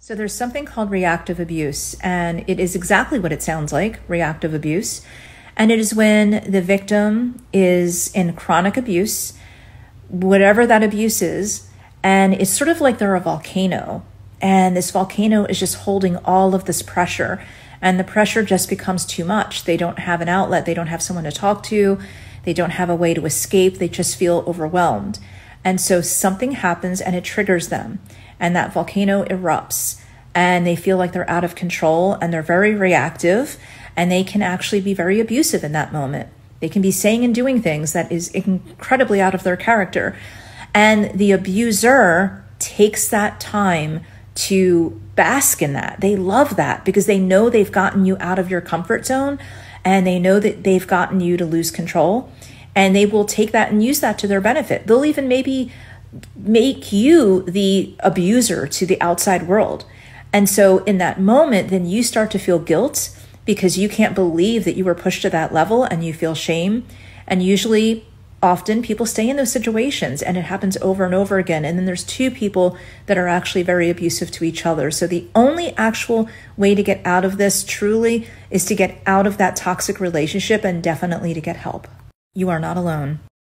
So there's something called reactive abuse, and it is exactly what it sounds like reactive abuse. And it is when the victim is in chronic abuse, whatever that abuse is, and it's sort of like they're a volcano. And this volcano is just holding all of this pressure, and the pressure just becomes too much. They don't have an outlet, they don't have someone to talk to, they don't have a way to escape, they just feel overwhelmed. And so something happens and it triggers them, and that volcano erupts, and they feel like they're out of control and they're very reactive, and they can actually be very abusive in that moment. They can be saying and doing things that is incredibly out of their character. And the abuser takes that time to bask in that. They love that because they know they've gotten you out of your comfort zone and they know that they've gotten you to lose control and they will take that and use that to their benefit. They'll even maybe make you the abuser to the outside world. And so in that moment, then you start to feel guilt because you can't believe that you were pushed to that level and you feel shame. And usually, often people stay in those situations and it happens over and over again. And then there's two people that are actually very abusive to each other. So the only actual way to get out of this truly is to get out of that toxic relationship and definitely to get help. You are not alone.